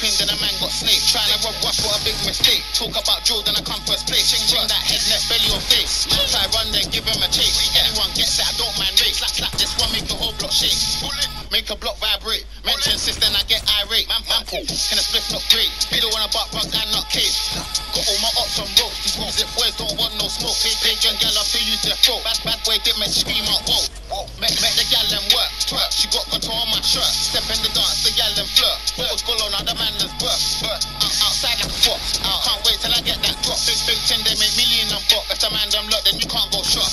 ping, then a man got snake. Trying to rob what a big mistake. Talk about Jordan, I come first place. Ching ching that head, neck, belly or face. Try run, then give him a chase. Anyone gets it, I don't mind race. Slap, slap, this one make the whole block shake. Make a block vibrate. Mention sis, then I get irate. Man, man, pool. Can a split not great? We don't want a butt bug and not case. Got all my ops on ropes. These zip boys don't want no smoke. Pay, young gal up to use their throat. Bad, bad boy did make scream out, whoa. In the dance, the gal them flirt. Photos go on, the man is birth. Birth. Out, outside like a fox. Out. Can't wait till I get that drop. Big, big tin, they make million and pop. If the man them look, then you can't go shot.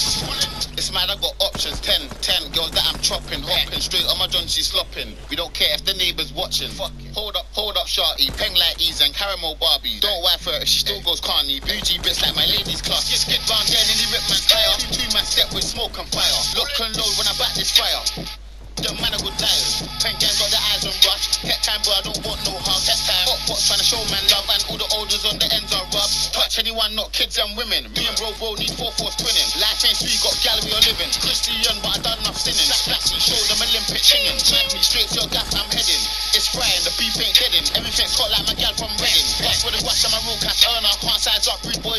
It's mad, I got options. 10, 10 girls that I'm chopping, hopping. Straight on my John, she's slopping. We don't care if the neighbors watching. Fuck it. Hold up, hold up, shorty. Peng like ease and caramel Barbie. Don't wife her, she still goes carny. Bougie bits like my lady's class. Just get round there and rip man's tire. Two, two man step with smoke and fire. Lock and load when I back this fire. The man a good liar. Pen gang got the eyes on rush. Tech time, boy, I don't want no hug. Tech time. Hot pots trying to show man love, and all the olders on the ends are rub. Touch anyone, not kids and women. Me and bro, bro need four fours twinning. Life ain't sweet, got gallery or living. Christian, but I done enough sinning. Flash, flashy, show them Olympic chinging. Drag me straight to your gas, I'm heading. It's frying, the beef ain't deading. Everything's hot like my gal from Reading. That's for the watch, I'm a real cash earner. Can't size up, rude boy,